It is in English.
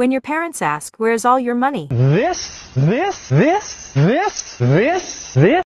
When your parents ask, Where's all your money? This, this, this, this, this, this.